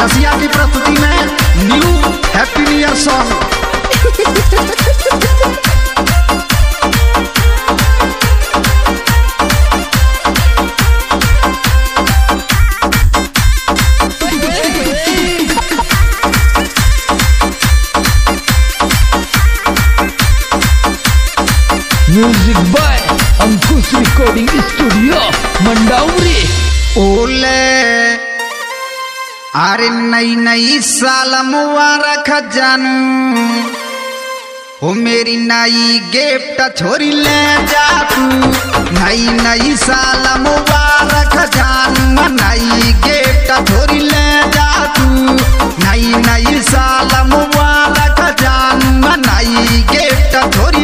रसिया की प्रस्तुति में new happy new year song. Music by Ankush recording studio मंडाउरी ओले अरे नई नई साल मुबारक जानू। ओ मेरी नई गिफ्ट छोरी ले जा तू नई नई साल मुबारक जानू। नई गिफ्ट छोरी ले जा तू नई नई साल मुबारक जानू। नई गिफ्ट छोरी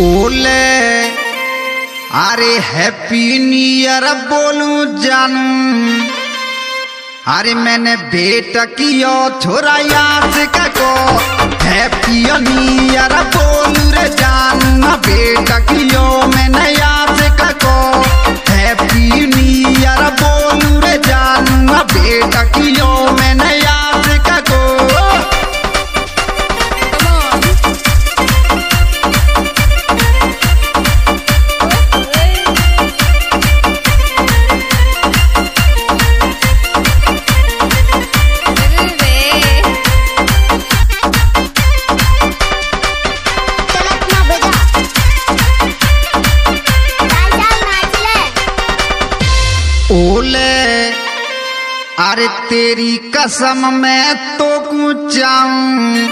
ओले अरे हैप्पी न्यू ईयर बोलू जानू। अरे मैंने बेटा कियो छोरा याद को हैप्पी न्यू ईयर बोलू रे जानू। बेटा कियो मैंने याद को अरे तेरी कसम मैं तो कुचाऊं।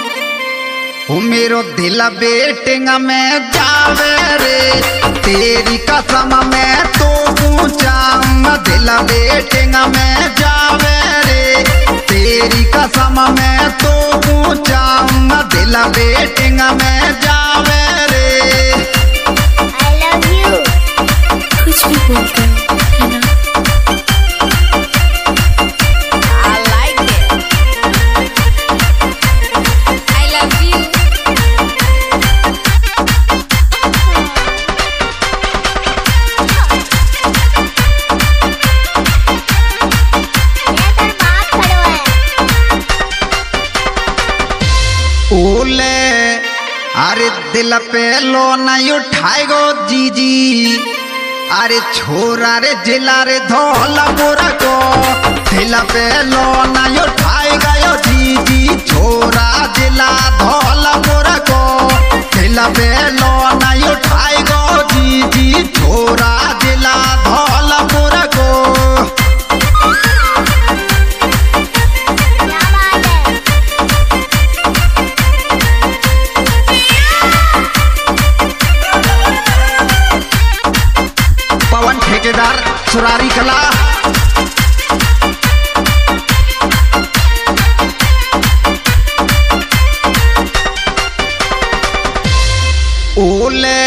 मेरो दिल बेटेंगा, मैं जावे रे। तेरी कसम मैं तो कुचाऊं। दिल बेटेंगा, मैं जावे रे। तेरी कसम मैं तो कुचाऊं। दिल बेटेंगा, मैं जावे रे। आई लव यू कुछ भी बोलते अरे दिल पे लो नहीं उठाएगो जीजी अरे छोरा रे जिला रे धोला बोरा को दिल पे लो ठेकेदार सुरारी कला। ओले,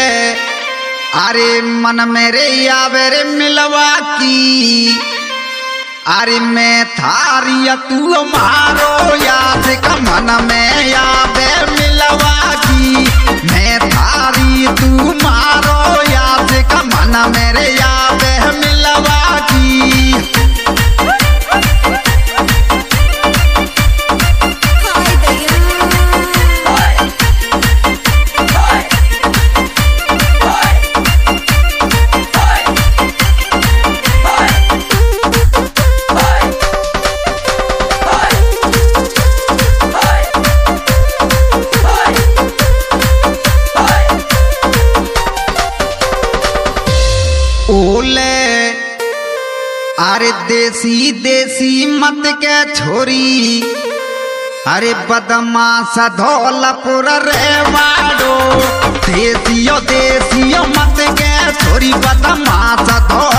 अरे मन मेरे आवे मिलवा की। अरे मैं थारी तू मारो, याद का मन में आवे मिलवा की। मैं थारी तू मन मेरे याद मिलवा अरे देसी देसी मत के छोरी। अरे बदमाश धौलपुर रे वाडो देसियो देसियो मत के छोरी, बदमाश धौलपुर।